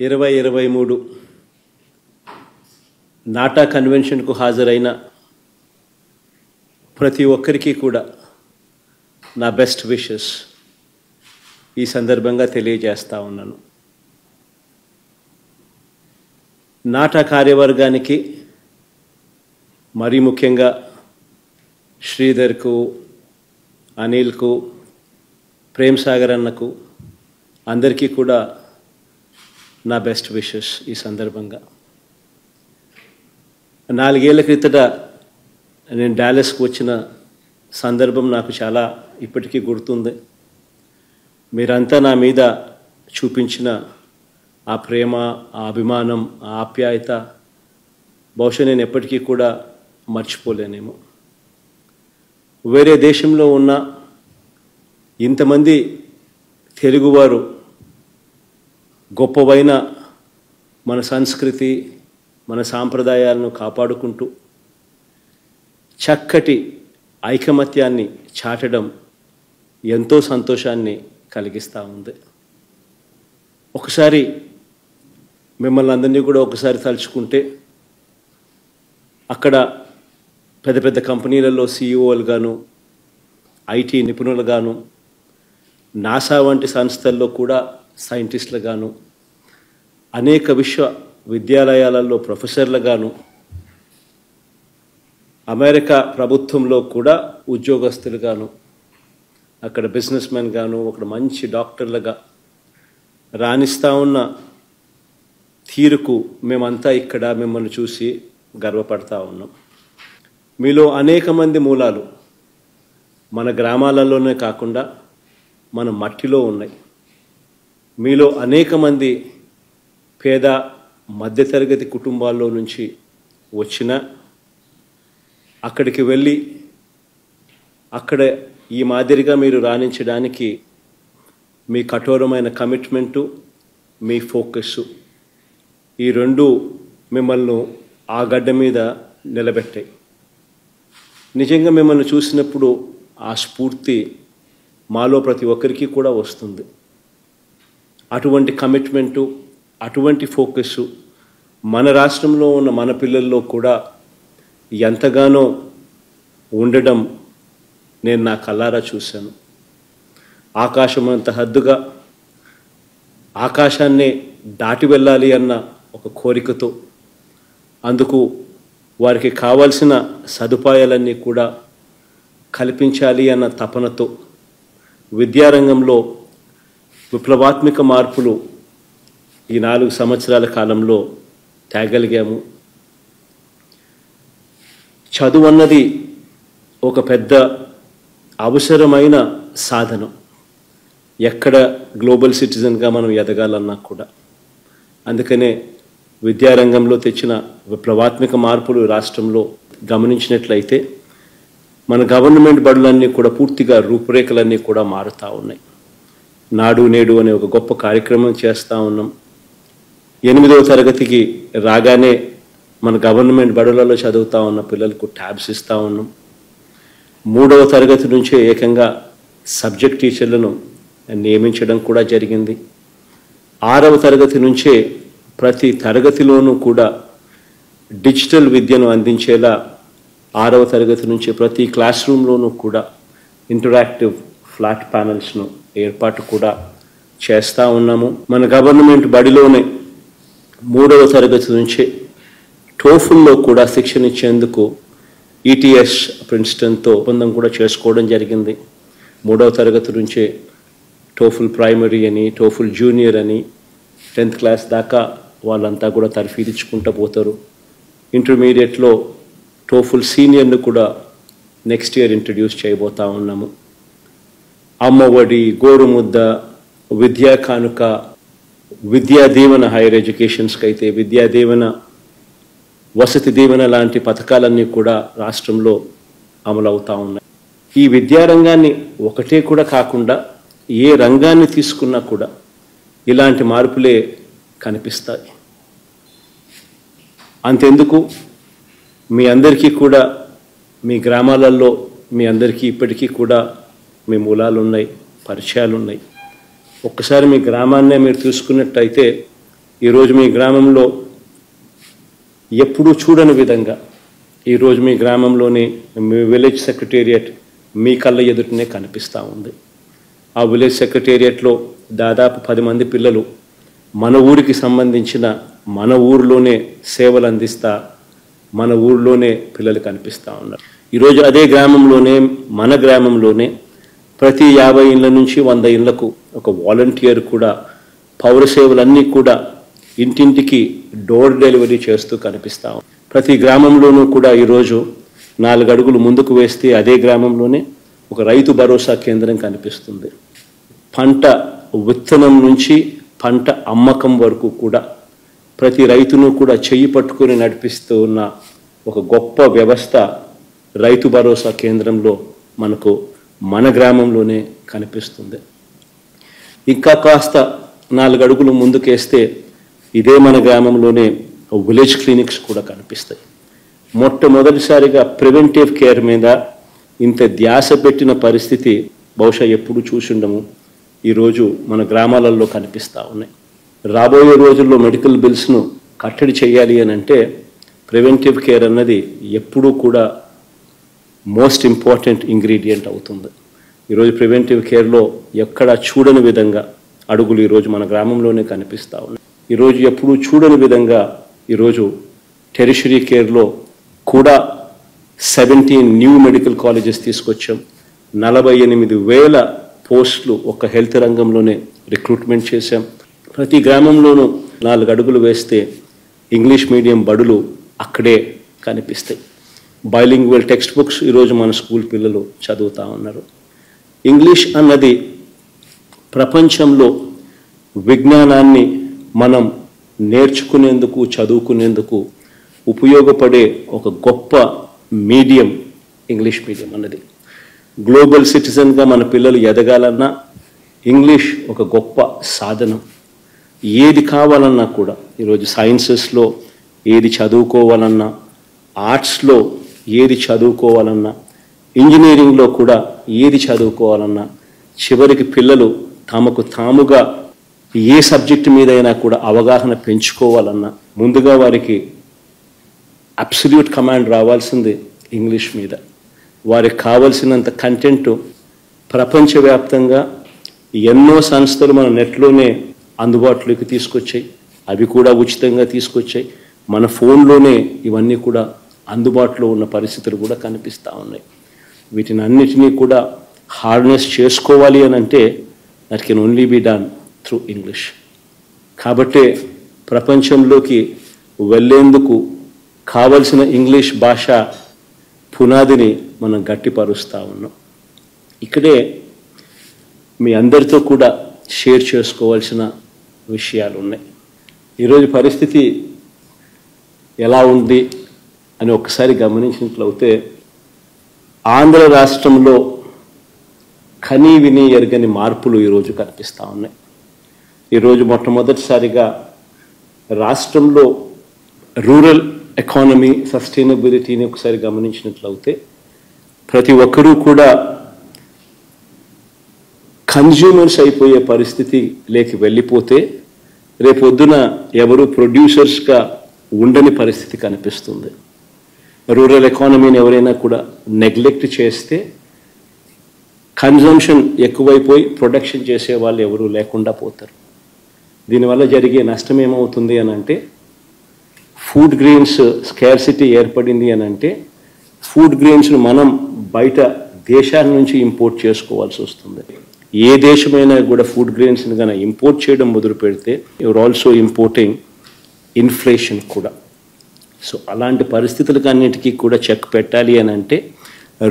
ఇరవై ఇరవై మూడు. నాటా కన్వెన్షన్కు హాజరైన ప్రతి ఒక్కరికి కూడా నా బెస్ట్ విషెస్ ఈ సందర్భంగా తెలియజేస్తా ఉన్నాను. నాటా కార్యవర్గానికి మరీ ముఖ్యంగా శ్రీధర్కు అనిల్కు ప్రేమ్ సాగర్ అన్నకు అందరికీ కూడా నా బెస్ట్ విషెస్ ఈ సందర్భంగా. నాలుగేళ్ళ క్రితట నేను డాలస్కి వచ్చిన సందర్భం నాకు చాలా ఇప్పటికీ గుర్తుంది. మీరంతా నా మీద చూపించిన ఆ ప్రేమ ఆ అభిమానం ఆ ఆప్యాయత బహుశా నేను ఎప్పటికీ కూడా మర్చిపోలేనేమో. వేరే దేశంలో ఉన్న ఇంతమంది తెలుగువారు గొప్పవైన మన సంస్కృతి మన సాంప్రదాయాలను కాపాడుకుంటూ చక్కటి ఐకమత్యాన్ని చాటడం ఎంతో సంతోషాన్ని కలిగిస్తూ ఉంది. ఒకసారి మిమ్మల్ని అందరినీ కూడా ఒకసారి తలుచుకుంటే అక్కడ పెద్ద పెద్ద కంపెనీలలో సీఈఓలుగాను ఐటీ నిపుణులుగాను నాసా వంటి సంస్థల్లో కూడా సైంటిస్టులుగాను అనేక విశ్వవిద్యాలయాలలో ప్రొఫెసర్లుగాను అమెరికా ప్రభుత్వంలో కూడా ఉద్యోగస్తులుగాను అక్కడ బిజినెస్ మెన్గాను అక్కడ మంచి డాక్టర్లుగా రాణిస్తూ ఉన్న తీరుకు మేమంతా ఇక్కడ మిమ్మల్ని చూసి గర్వపడతా ఉన్నాం. మీలో అనేక మంది మూలాలు మన గ్రామాలలోనే కాకుండా మన మట్టిలో ఉన్నాయి. మీలో అనేక మంది పేద మధ్యతరగతి కుటుంబాల్లో నుంచి వచ్చిన అక్కడికి వెళ్ళి అక్కడ ఈ మాదిరిగా మీరు రాణించడానికి మీ కఠోరమైన కమిట్మెంటు మీ ఫోకస్ ఈ రెండు మిమ్మల్ని ఆ గడ్డ మీద నిలబెట్టాయి. నిజంగా మిమ్మల్ని చూసినప్పుడు ఆ స్ఫూర్తి మాలో ప్రతి ఒక్కరికి కూడా వస్తుంది. అటువంటి కమిట్మెంటు అటువంటి ఫోకస్ మన రాష్ట్రంలో ఉన్న మన పిల్లల్లో కూడా ఎంతగానో ఉండడం నేను నా కల్లారా చూశాను. ఆకాశం అంత హద్దుగా ఆకాశాన్నే దాటి వెళ్ళాలి అన్న ఒక కోరికతో అందుకు వారికి కావాల్సిన సదుపాయాలన్నీ కూడా కల్పించాలి అన్న తపనతో విద్యారంగంలో విప్లవాత్మక మార్పులు ఈ నాలుగు సంవత్సరాల కాలంలో తేగలిగాము. చదువు అన్నది ఒక పెద్ద అవసరమైన సాధనం. ఎక్కడ గ్లోబల్ సిటిజన్గా మనం ఎదగాలన్నా కూడా. అందుకనే విద్యారంగంలో తెచ్చిన విప్లవాత్మక మార్పులు రాష్ట్రంలో గమనించినట్లయితే మన గవర్నమెంట్ బడులన్నీ కూడా పూర్తిగా రూపురేఖలన్నీ కూడా మారుతూ ఉన్నాయి. నాడు నేడు అనే ఒక గొప్ప కార్యక్రమం చేస్తూ ఉన్నాం. ఎనిమిదవ తరగతికి రాగానే మన గవర్నమెంట్ బడులలో చదువుతూ ఉన్న పిల్లలకు ట్యాబ్స్ ఇస్తూ ఉన్నాం. మూడవ తరగతి నుంచే ఏకంగా సబ్జెక్ట్ టీచర్లను నియమించడం కూడా జరిగింది. ఆరవ తరగతి నుంచే ప్రతి తరగతిలోనూ కూడా డిజిటల్ విద్యను అందించేలా ఆరవ తరగతి నుంచే ప్రతి క్లాస్ రూమ్లోనూ కూడా ఇంటరాక్టివ్ ఫ్లాట్ ప్యానల్స్ను ఏర్పాటు కూడా చేస్తూ ఉన్నాము. మన గవర్నమెంట్ బడిలోనే మూడవ తరగతి నుంచే టోఫుల్లో కూడా శిక్షణ ఇచ్చేందుకు ఈటీఎస్ ప్రిన్స్టన్తో ఒప్పందం కూడా చేసుకోవడం జరిగింది. మూడవ తరగతి నుంచే టోఫుల్ ప్రైమరీ అని టోఫుల్ జూనియర్ అని టెన్త్ క్లాస్ దాకా వాళ్ళంతా కూడా తర్ఫీదిచ్చుకుంటూ పోతారు. ఇంటర్మీడియట్లో టోఫుల్ సీనియర్ను కూడా నెక్స్ట్ ఇయర్ ఇంట్రడ్యూస్ చేయబోతా ఉన్నాము. అమ్మఒడి గోరుముద్ద విద్యా కానుక విద్యా దీవెన హైయర్ ఎడ్యుకేషన్స్కి అయితే విద్యా దీవెన వసతి దీవెన లాంటి పథకాలన్నీ కూడా రాష్ట్రంలో అమలవుతూ ఉన్నాయి. ఈ విద్యారంగాన్ని ఒకటే కూడా కాకుండా ఏ రంగాన్ని తీసుకున్నా కూడా ఇలాంటి మార్పులే కనిపిస్తాయి. అంతెందుకు? మీ అందరికీ కూడా మీ గ్రామాలలో మీ అందరికీ ఇప్పటికీ కూడా మీ మూలాలు ఉన్నాయి పరిచయాలు ఉన్నాయి ఒక్కసారి మీ గ్రామాన్నే మీరు చూసుకున్నట్టయితే ఈరోజు మీ గ్రామంలో ఎప్పుడూ చూడని విధంగా ఈరోజు మీ గ్రామంలోని మీ విలేజ్ సెక్రటేరియట్ మీ కళ్ళ ఎదుటనే కనిపిస్తూ ఉంది. ఆ విలేజ్ సెక్రటేరియట్లో దాదాపు పది మంది పిల్లలు మన ఊరికి సంబంధించిన మన ఊరిలోనే సేవలు అందిస్తా మన ఊరిలోనే పిల్లలు కనిపిస్తూ ఉన్నారు. ఈరోజు అదే గ్రామంలోనే మన గ్రామంలోనే ప్రతి యాభై ఇళ్ళ నుంచి వంద ఇళ్ళకు ఒక వాలంటీర్ కూడా పౌర సేవలన్నీ కూడా ఇంటింటికి డోర్ డెలివరీ చేస్తూ కనిపిస్తాం ప్రతి గ్రామంలోనూ కూడా ఈరోజు నాలుగు అడుగులు ముందుకు వేస్తే అదే గ్రామంలోనే ఒక రైతు భరోసా కేంద్రం కనిపిస్తుంది. పంట విత్తనం నుంచి పంట అమ్మకం వరకు కూడా ప్రతి రైతును కూడా చెయ్యి పట్టుకొని నడిపిస్తూ ఉన్న ఒక గొప్ప వ్యవస్థ రైతు భరోసా కేంద్రంలో మనకు మన గ్రామంలోనే కనిపిస్తుంది. ఇంకా కాస్త నాలుగు అడుగులు ముందుకేస్తే ఇదే మన గ్రామంలోనే విలేజ్ క్లినిక్స్ కూడా కనిపిస్తాయి. మొట్టమొదటిసారిగా ప్రివెంటివ్ కేర్ మీద ఇంత ధ్యాస పెట్టిన పరిస్థితి బహుశా ఎప్పుడు చూసిండము ఈరోజు మన గ్రామాలలో కనిపిస్తూ ఉన్నాయి. రాబోయే రోజుల్లో మెడికల్ బిల్స్ను కట్టడి చేయాలి అని అంటే ప్రివెంటివ్ కేర్ అన్నది ఎప్పుడూ కూడా మోస్ట్ ఇంపార్టెంట్ ఇంగ్రీడియంట్ అవుతుంది. ఈరోజు ప్రివెంటివ్ కేర్లో ఎక్కడ చూడని విధంగా అడుగులు ఈరోజు మన గ్రామంలోనే కనిపిస్తూ ఉన్నాయి. ఈరోజు ఎప్పుడూ చూడని విధంగా ఈరోజు టెరిషరీ కేర్లో కూడా సెవెంటీన్ న్యూ మెడికల్ కాలేజెస్ తీసుకొచ్చాం. నలభై ఎనిమిది వేల పోస్టులు ఒక హెల్త్ రంగంలోనే రిక్రూట్మెంట్ చేశాం. ప్రతి గ్రామంలోనూ నాలుగు అడుగులు వేస్తే ఇంగ్లీష్ మీడియం బడులు అక్కడే కనిపిస్తాయి. బైలింగ్వల్ టెక్స్ట్ బుక్స్ ఈరోజు మన స్కూల్ పిల్లలు చదువుతూ ఉన్నారు. ఇంగ్లీష్ అన్నది ప్రపంచంలో విజ్ఞానాన్ని మనం నేర్చుకునేందుకు చదువుకునేందుకు ఉపయోగపడే ఒక గొప్ప మీడియం ఇంగ్లీష్ మీడియం అన్నది. గ్లోబల్ సిటిజన్గా మన పిల్లలు ఎదగాలన్నా ఇంగ్లీష్ ఒక గొప్ప సాధనం. ఏది కావాలన్నా కూడా ఈరోజు సైన్సెస్లో ఏది చదువుకోవాలన్నా ఆర్ట్స్లో ఏది చదువుకోవాలన్నా ఇంజనీరింగ్లో కూడా ఏది చదువుకోవాలన్నా చివరికి పిల్లలు తమకు తాముగా ఏ సబ్జెక్టు మీదైనా కూడా అవగాహన పెంచుకోవాలన్నా ముందుగా వారికి అబ్సల్యూట్ కమాండ్ రావాల్సింది ఇంగ్లీష్ మీద. వారికి కావలసినంత కంటెంట్ ప్రపంచవ్యాప్తంగా ఎన్నో సంస్థలు మన నెట్లోనే అందుబాటులోకి తీసుకొచ్చాయి. అవి కూడా ఉచితంగా తీసుకొచ్చాయి. మన ఫోన్లోనే ఇవన్నీ కూడా అందుబాటులో ఉన్న పరిస్థితులు కూడా కనిపిస్తూ ఉన్నాయి. వీటిని అన్నిటినీ కూడా హార్నెస్ చేసుకోవాలి అని అంటే that can only be done through English కాబట్టే ప్రపంచంలోకి వెళ్ళేందుకు కావలసిన ఇంగ్లీష్ భాష పునాదిని మనం గట్టిపరుస్తూ ఉన్నాం. ఇక్కడే మీ అందరితో కూడా షేర్ చేసుకోవాల్సిన విషయాలు ఉన్నాయి ఈరోజు పరిస్థితి ఎలా ఉంది? అని ఒకసారి గమనించినట్లయితే ఆంధ్ర రాష్ట్రంలో కనీ విని ఎరగని మార్పులు ఈరోజు కనిపిస్తూ ఉన్నాయి. ఈరోజు మొట్టమొదటిసారిగా రాష్ట్రంలో రూరల్ ఎకానమీ సస్టైనబిలిటీని ఒకసారి గమనించినట్లయితే ప్రతి ఒక్కరూ కూడా కన్జ్యూమర్స్ అయిపోయే పరిస్థితి లేకి వెళ్ళిపోతే రేపొద్దున ఎవరు ప్రొడ్యూసర్స్గా ఉండని పరిస్థితి కనిపిస్తుంది. రూరల్ ఎకానమీని ఎవరైనా కూడా నెగ్లెక్ట్ చేస్తే కన్జంప్షన్ ఎక్కువైపోయి ప్రొడక్షన్ చేసే వాళ్ళు ఎవరూ లేకుండా పోతారు. దీనివల్ల జరిగే నష్టం ఏమవుతుంది అని అంటే ఫుడ్ గ్రెయిన్స్ స్కేర్సిటీ ఏర్పడింది అని అంటే ఫుడ్ గ్రెయిన్స్ను మనం బయట దేశాల నుంచి ఇంపోర్ట్ చేసుకోవాల్సి వస్తుంది. ఏ దేశమైనా కూడా ఫుడ్ గ్రెయిన్స్ని కానీ ఇంపోర్ట్ చేయడం మొదలు పెడితే యువర్ ఆల్సో ఇంపోర్టింగ్ ఇన్ఫ్లేషన్ కూడా. సో అలాంటి పరిస్థితులకన్నిటికీ కూడా చెక్ పెట్టాలి అని అంటే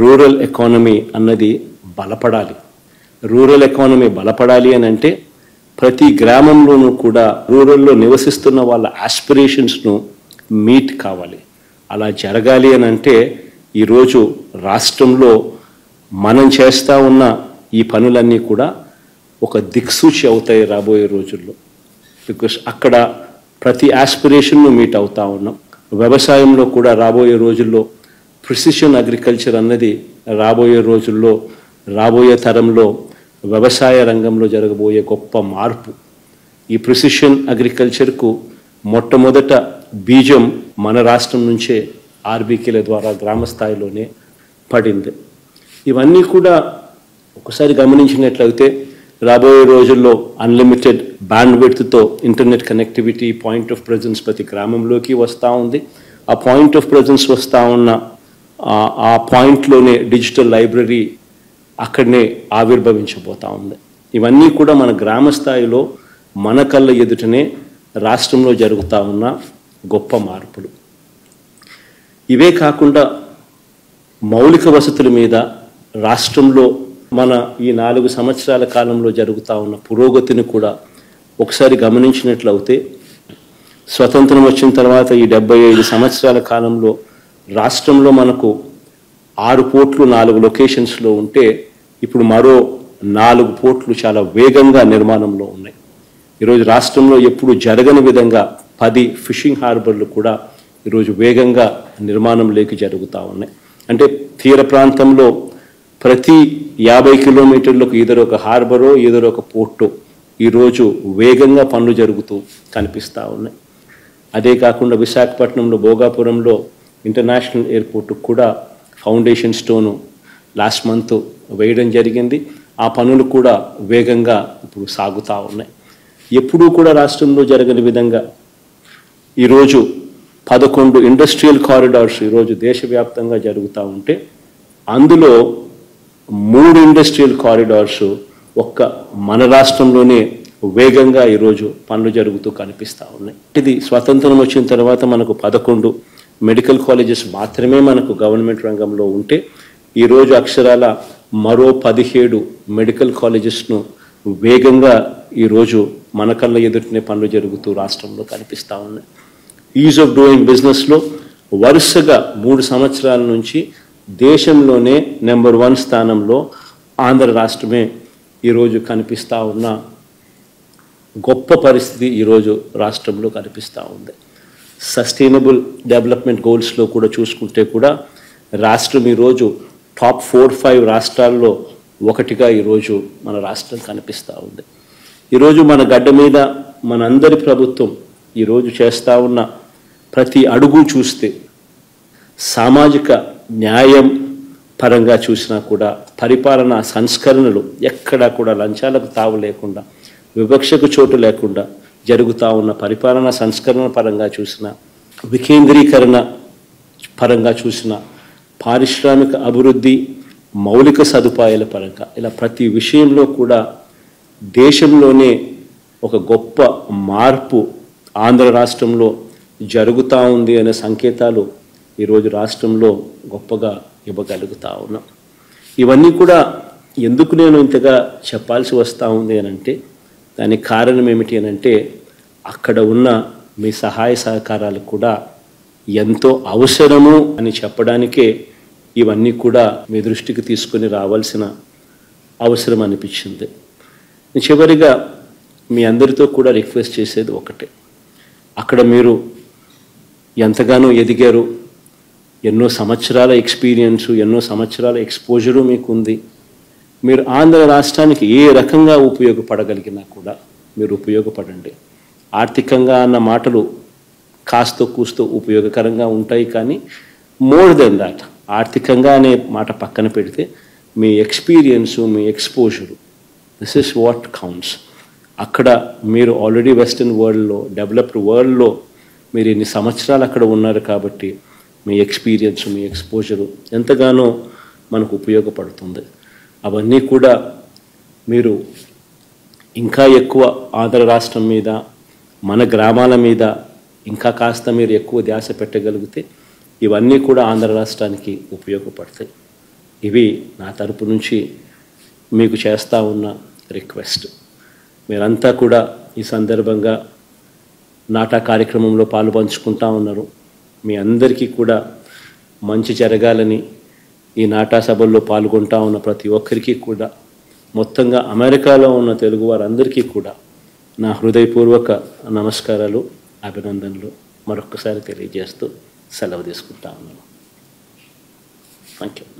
రూరల్ ఎకానమీ అన్నది బలపడాలి. రూరల్ ఎకానమీ బలపడాలి అని అంటే ప్రతి గ్రామంలోనూ కూడా రూరల్లో నివసిస్తున్న వాళ్ళ ఆస్పిరేషన్స్ను మీట్ కావాలి. అలా జరగాలి అని అంటే ఈరోజు రాష్ట్రంలో మనం చేస్తూ ఉన్న ఈ పనులన్నీ కూడా ఒక దిక్సూచి అవుతాయి రాబోయే రోజుల్లో. బికాస్ అక్కడ ప్రతి ఆస్పిరేషన్ను మీట్ అవుతా ఉన్నాం. వ్యవసాయంలో కూడా రాబోయే రోజుల్లో ప్రిసిషన్ అగ్రికల్చర్ అన్నది రాబోయే రోజుల్లో రాబోయే తరంలో వ్యవసాయ రంగంలో జరగబోయే గొప్ప మార్పు. ఈ ప్రిసిషన్ అగ్రికల్చర్కు మొట్టమొదట బీజం మన రాష్ట్రం నుంచే ఆర్బీకేల ద్వారా గ్రామ స్థాయిలోనే పడింది. ఇవన్నీ కూడా ఒకసారి గమనించినట్లయితే రాబోయే రోజుల్లో అన్లిమిటెడ్ బ్యాండ్ విడ్త్తో internet connectivity point of presence ప్రతి గ్రామంలోకి వస్తూ ఉంది. ఆ పాయింట్ ఆఫ్ ప్రజెన్స్ వస్తూ ఉన్న ఆ- ఆ పాయింట్లోనే డిజిటల్ లైబ్రరీ అక్కడనే ఆవిర్భవించబోతా ఉంది. ఇవన్నీ కూడా మన గ్రామ స్థాయిలో మన కళ్ళ ఎదుటనే రాష్ట్రంలో జరుగుతూ ఉన్న గొప్ప మార్పులు. ఇవే కాకుండా మౌలిక వసతుల మీద రాష్ట్రంలో మన ఈ నాలుగు సంవత్సరాల కాలంలో జరుగుతూ ఉన్న పురోగతిని కూడా ఒకసారి గమనించినట్లయితే స్వతంత్రం వచ్చిన తర్వాత ఈ డెబ్బై ఐదు సంవత్సరాల కాలంలో రాష్ట్రంలో మనకు ఆరు పోర్ట్లు నాలుగు లొకేషన్స్లో ఉంటే ఇప్పుడు మరో నాలుగు పోర్ట్లు చాలా వేగంగా నిర్మాణంలో ఉన్నాయి. ఈరోజు రాష్ట్రంలో ఎప్పుడు జరగని విధంగా పది ఫిషింగ్ హార్బర్లు కూడా ఈరోజు వేగంగా నిర్మాణంలోకి జరుగుతూ ఉన్నాయి. అంటే తీర ప్రాంతంలో ప్రతి యాభై కిలోమీటర్లకు ఏదో ఒక హార్బరో ఏదో ఒక పోర్టో ఈరోజు వేగంగా పనులు జరుగుతూ కనిపిస్తూ ఉన్నాయి. అదే కాకుండా విశాఖపట్నంలో భోగాపురంలో ఇంటర్నేషనల్ ఎయిర్పోర్ట్ కూడా ఫౌండేషన్ స్టోను లాస్ట్ మంత్ వేయడం జరిగింది. ఆ పనులు కూడా వేగంగా ఇప్పుడు సాగుతూ ఉన్నాయి. ఎప్పుడూ కూడా రాష్ట్రంలో జరగని విధంగా ఈరోజు పదకొండు ఇండస్ట్రియల్ కారిడార్స్ ఈరోజు దేశవ్యాప్తంగా జరుగుతూ ఉంటే అందులో మూడు ఇండస్ట్రియల్ కారిడార్స్ ఒక్క మన రాష్ట్రంలోనే వేగంగా ఈరోజు పనులు జరుగుతూ కనిపిస్తూ ఉన్నాయి. ఇది స్వతంత్రం వచ్చిన తర్వాత మనకు పదకొండు మెడికల్ కాలేజెస్ మాత్రమే మనకు గవర్నమెంట్ రంగంలో ఉంటే ఈరోజు అక్షరాల మరో పదిహేడు మెడికల్ కాలేజెస్ను వేగంగా ఈరోజు మన కళ్ళ ఎదుటినే పనులు జరుగుతూ రాష్ట్రంలో కనిపిస్తూ ఉన్నాయి. ఈజ్ ఆఫ్ డూయింగ్ బిజినెస్లో వరుసగా మూడు సంవత్సరాల నుంచి దేశంలోనే నెంబర్ వన్ స్థానంలో ఆంధ్ర రాష్ట్రమే ఈరోజు కనిపిస్తూ ఉన్న గొప్ప పరిస్థితి ఈరోజు రాష్ట్రంలో కనిపిస్తూ ఉంది. సస్టైనబుల్ డెవలప్మెంట్ గోల్స్లో కూడా చూసుకుంటే కూడా రాష్ట్రం ఈరోజు టాప్ ఫోర్ ఫైవ్ రాష్ట్రాల్లో ఒకటిగా ఈరోజు మన రాష్ట్రం కనిపిస్తూ ఉంది. ఈరోజు మన గడ్డ మీద మనందరి ప్రభుత్వం ఈరోజు చేస్తూ ఉన్న ప్రతి అడుగు చూస్తే సామాజిక న్యాయం పరంగా చూసినా కూడా పరిపాలనా సంస్కరణలు ఎక్కడా కూడా లంచాలకు తావు లేకుండా వివక్షకు చోటు లేకుండా జరుగుతూ ఉన్న పరిపాలనా సంస్కరణ పరంగా చూసిన వికేంద్రీకరణ పరంగా చూసిన పారిశ్రామిక అభివృద్ధి మౌలిక సదుపాయాల పరంగా ఇలా ప్రతి విషయంలో కూడా దేశంలోనే ఒక గొప్ప మార్పు ఆంధ్ర రాష్ట్రంలో జరుగుతూ ఉంది అనే సంకేతాలు ఈరోజు రాష్ట్రంలో గొప్పగా ఇవ్వగలుగుతా ఉన్నాం. ఇవన్నీ కూడా ఎందుకు నేను ఇంతగా చెప్పాల్సి వస్తూ ఉంది అని అంటే దానికి కారణం ఏమిటి అని అంటే అక్కడ ఉన్న మీ సహాయ సహకారాలు కూడా ఎంతో అవసరము అని చెప్పడానికే ఇవన్నీ కూడా మీ దృష్టికి తీసుకొని రావాల్సిన అవసరం అనిపించింది. చివరిగా మీ అందరితో కూడా రిక్వెస్ట్ చేసేది ఒకటే. అక్కడ మీరు ఎంతగానో ఎదిగారు ఎన్నో సంవత్సరాల ఎక్స్పీరియన్సు ఎన్నో సంవత్సరాల ఎక్స్పోజరు మీకు ఉంది మీరు ఆంధ్ర రాష్ట్రానికి ఏ రకంగా ఉపయోగపడగలిగినా కూడా మీరు ఉపయోగపడండి. ఆర్థికంగా అన్న మాటలు కాస్తో కూస్తో ఉపయోగకరంగా ఉంటాయి కానీ మోర్ దెన్ దాట్ ఆర్థికంగా అనే మాట పక్కన పెడితే మీ experience me exposure this is what counts అక్కడ మీరు ఆల్రెడీ వెస్టర్న్ వరల్డ్లో డెవలప్డ్ వరల్డ్లో మీరు ఇన్ని సంవత్సరాలు అక్కడ ఉన్నారు కాబట్టి మీ ఎక్స్పీరియన్స్ మీ ఎక్స్పోజరు ఎంతగానో మనకు ఉపయోగపడుతుంది. అవన్నీ కూడా మీరు ఇంకా ఎక్కువ ఆంధ్ర రాష్ట్రం మీద మన గ్రామాల మీద ఇంకా కాస్త మీరు ఎక్కువ ధ్యాస పెట్టగలిగితే ఇవన్నీ కూడా ఆంధ్ర రాష్ట్రానికి ఉపయోగపడతాయి. ఇవి నా తరపు నుంచి మీకు చేస్తూ ఉన్న రిక్వెస్ట్ మీరంతా కూడా ఈ సందర్భంగా నాటా కార్యక్రమంలో పాలు పంచుకుంటా ఉన్నారు. మీ అందరికీ కూడా మంచి జరగాలని ఈ నాటా సభల్లో పాల్గొంటా ఉన్న ప్రతి ఒక్కరికి కూడా మొత్తంగా అమెరికాలో ఉన్న తెలుగు వారందరికీ కూడా నా హృదయపూర్వక నమస్కారాలు అభినందనలు మరొక్కసారి తెలియజేస్తూ సెలవు తీసుకుంటా ఉన్నాను. Thank you